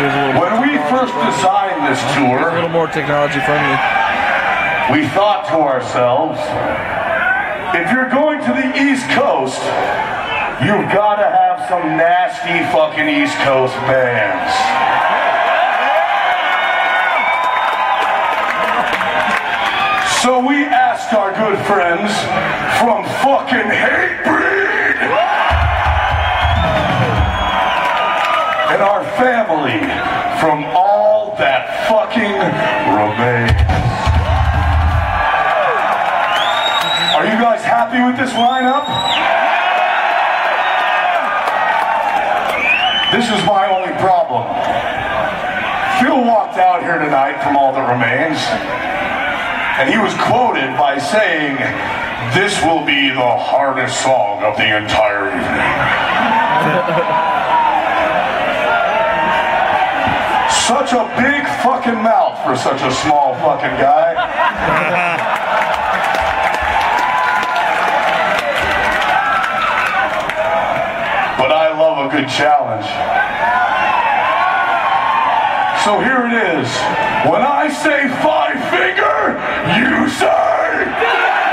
Here's a little When we first designed this tour, a little more technology friendly. we thought to ourselves, if you're going to the East Coast, you've got to have some nasty fucking East Coast bands. So we asked our good friends from fucking Hatebreed and our family from all that fucking remains. Are you guys happy with this lineup? This is my only problem. Phil walked out here tonight from All That Remains, and he was quoted by saying, This will be the hardest song of the entire evening. Such a big fucking mouth for such a small fucking guy. but I love a good challenge. So here it is. When I say five finger, you say.